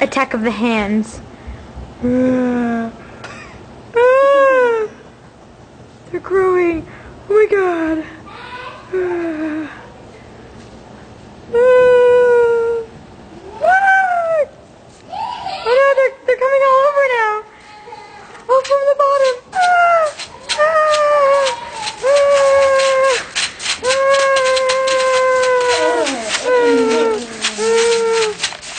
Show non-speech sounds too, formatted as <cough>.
Attack of the Hands. <sighs> Ah. Ah. They're growing. Oh my god.